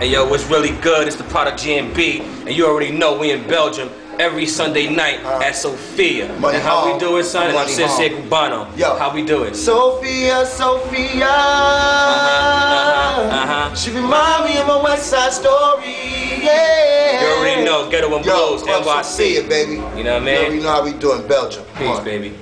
Hey yo, what's really good It's the product G&B, and you already know we in Belgium every Sunday night Uh, at Sophia. money and how home, we do it, son? I'm money Sensei. Cubano. Yo. How we do it? Sophia, Sophia. uh-huh, uh-huh. Uh huh. She remind me of my West Side story. Yeah. You already know, Ghetto and Yo, Blues, NYC. Sophia, baby. You know what I mean? You know how we do in Belgium. Peace, baby.